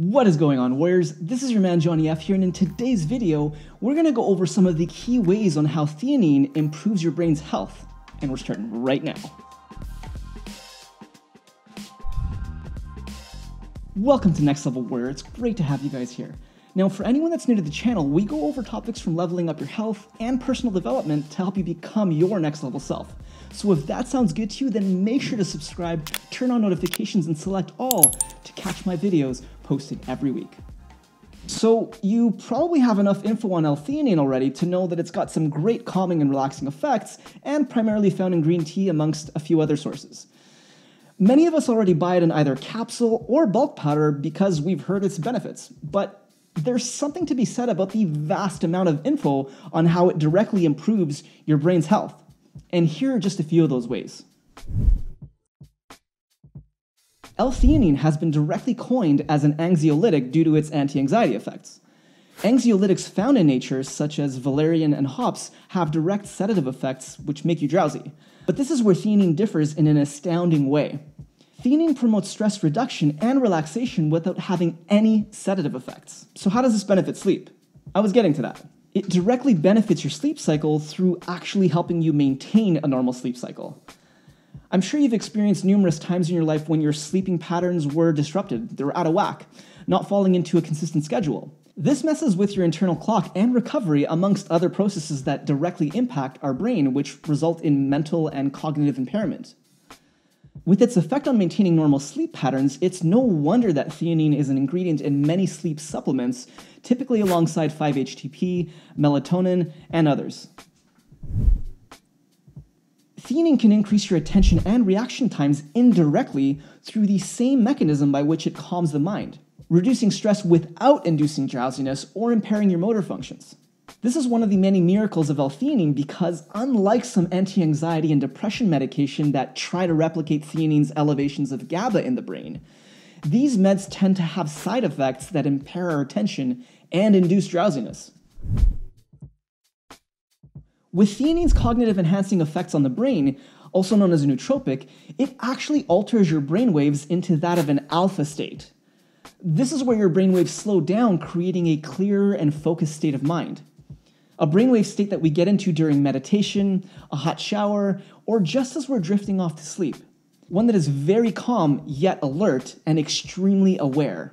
What is going on, Warriors? This is your man Johnny F here, and in today's video, we're gonna go over some of the key ways on how theanine improves your brain's health. And we're starting right now. Welcome to Next Level Warrior. It's great to have you guys here. Now, for anyone that's new to the channel, we go over topics from leveling up your health and personal development to help you become your next level self. So if that sounds good to you, then make sure to subscribe, turn on notifications, and select all to catch my videos posted every week. So you probably have enough info on L-theanine already to know that it's got some great calming and relaxing effects, and primarily found in green tea amongst a few other sources. Many of us already buy it in either capsule or bulk powder because we've heard its benefits, but there's something to be said about the vast amount of info on how it directly improves your brain's health. And here are just a few of those ways. L-theanine has been directly coined as an anxiolytic due to its anti-anxiety effects. Anxiolytics found in nature, such as valerian and hops, have direct sedative effects which make you drowsy. But this is where theanine differs in an astounding way. Theanine promotes stress reduction and relaxation without having any sedative effects. So, how does this benefit sleep? I was getting to that. It directly benefits your sleep cycle through actually helping you maintain a normal sleep cycle. I'm sure you've experienced numerous times in your life when your sleeping patterns were disrupted, they were out of whack, not falling into a consistent schedule. This messes with your internal clock and recovery, amongst other processes that directly impact our brain, which result in mental and cognitive impairment. With its effect on maintaining normal sleep patterns, it's no wonder that theanine is an ingredient in many sleep supplements, typically alongside 5-HTP, melatonin, and others. Theanine can increase your attention and reaction times indirectly through the same mechanism by which it calms the mind, reducing stress without inducing drowsiness or impairing your motor functions. This is one of the many miracles of L-theanine because unlike some anti-anxiety and depression medication that try to replicate theanine's elevations of GABA in the brain, these meds tend to have side effects that impair our attention and induce drowsiness. With theanine's cognitive enhancing effects on the brain, also known as a nootropic, it actually alters your brain waves into that of an alpha state. This is where your brain waves slow down, creating a clearer and focused state of mind a brainwave state that we get into during meditation, a hot shower, or just as we're drifting off to sleep. One that is very calm, yet alert, and extremely aware.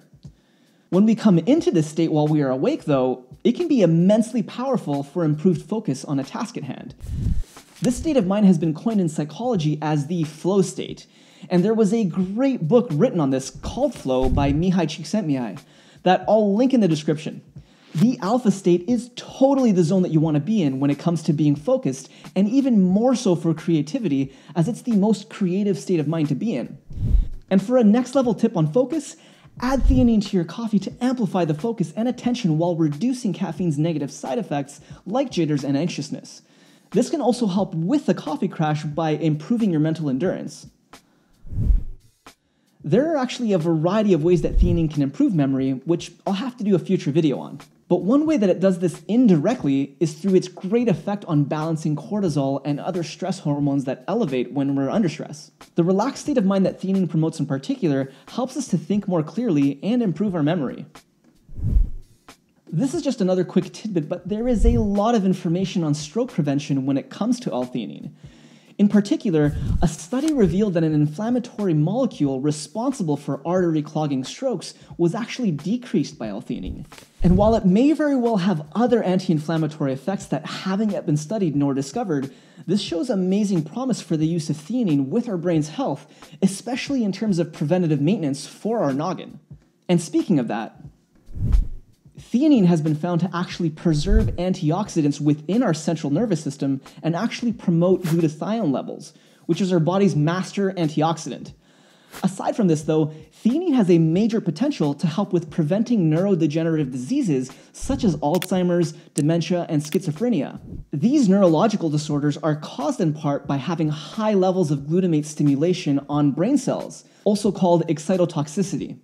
When we come into this state while we are awake, though, it can be immensely powerful for improved focus on a task at hand. This state of mind has been coined in psychology as the flow state, and there was a great book written on this called Flow by Mihai Csikszentmihalyi that I'll link in the description. The alpha state is totally the zone that you want to be in when it comes to being focused, and even more so for creativity, as it's the most creative state of mind to be in. And for a next level tip on focus, add theanine to your coffee to amplify the focus and attention while reducing caffeine's negative side effects like jitters and anxiousness. This can also help with the coffee crash by improving your mental endurance. There are actually a variety of ways that theanine can improve memory, which I'll have to do a future video on. But one way that it does this indirectly is through its great effect on balancing cortisol and other stress hormones that elevate when we're under stress. The relaxed state of mind that theanine promotes in particular helps us to think more clearly and improve our memory. This is just another quick tidbit, but there is a lot of information on stroke prevention when it comes to L-theanine. In particular, a study revealed that an inflammatory molecule responsible for artery clogging strokes was actually decreased by L-theanine. And while it may very well have other anti-inflammatory effects that haven't yet been studied nor discovered, this shows amazing promise for the use of theanine with our brain's health, especially in terms of preventative maintenance for our noggin. And speaking of that, Theanine has been found to actually preserve antioxidants within our central nervous system and actually promote glutathione levels, which is our body's master antioxidant. Aside from this, though, theanine has a major potential to help with preventing neurodegenerative diseases such as Alzheimer's, dementia, and schizophrenia. These neurological disorders are caused in part by having high levels of glutamate stimulation on brain cells, also called excitotoxicity.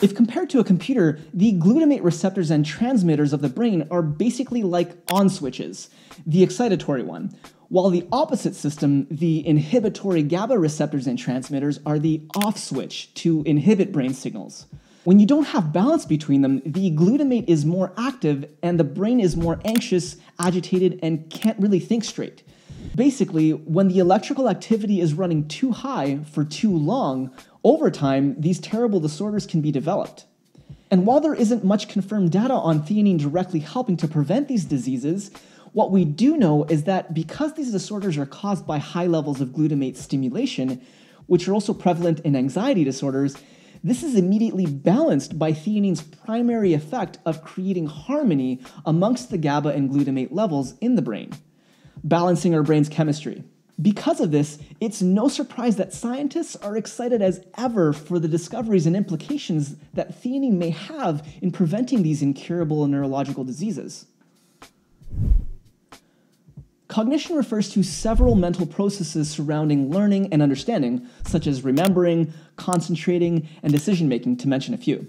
If compared to a computer, the glutamate receptors and transmitters of the brain are basically like on switches, the excitatory one, while the opposite system, the inhibitory GABA receptors and transmitters, are the off switch to inhibit brain signals. When you don't have balance between them, the glutamate is more active and the brain is more anxious, agitated, and can't really think straight. Basically, when the electrical activity is running too high for too long, over time, these terrible disorders can be developed. And while there isn't much confirmed data on theanine directly helping to prevent these diseases, what we do know is that because these disorders are caused by high levels of glutamate stimulation, which are also prevalent in anxiety disorders, this is immediately balanced by theanine's primary effect of creating harmony amongst the GABA and glutamate levels in the brain, balancing our brain's chemistry. Because of this, it's no surprise that scientists are excited as ever for the discoveries and implications that theanine may have in preventing these incurable neurological diseases. Cognition refers to several mental processes surrounding learning and understanding, such as remembering, concentrating, and decision making, to mention a few.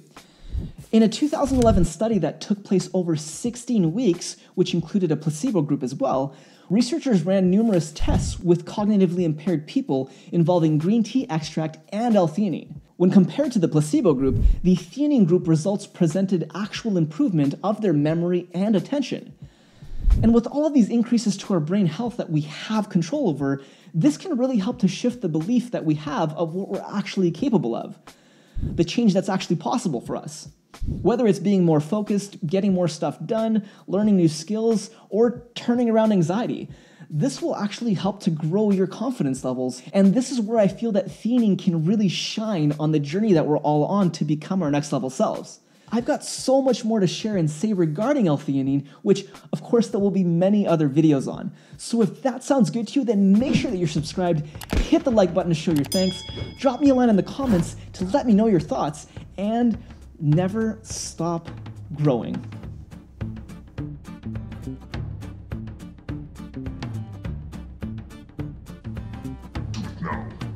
In a 2011 study that took place over 16 weeks, which included a placebo group as well, researchers ran numerous tests with cognitively impaired people involving green tea extract and L-theanine. When compared to the placebo group, the theanine group results presented actual improvement of their memory and attention. And with all of these increases to our brain health that we have control over, this can really help to shift the belief that we have of what we're actually capable of, the change that's actually possible for us. Whether it's being more focused, getting more stuff done, learning new skills, or turning around anxiety, this will actually help to grow your confidence levels. And this is where I feel that theanine can really shine on the journey that we're all on to become our next level selves. I've got so much more to share and say regarding L-theanine, which of course there will be many other videos on. So if that sounds good to you, then make sure that you're subscribed, hit the like button to show your thanks, drop me a line in the comments to let me know your thoughts, and never stop growing. now.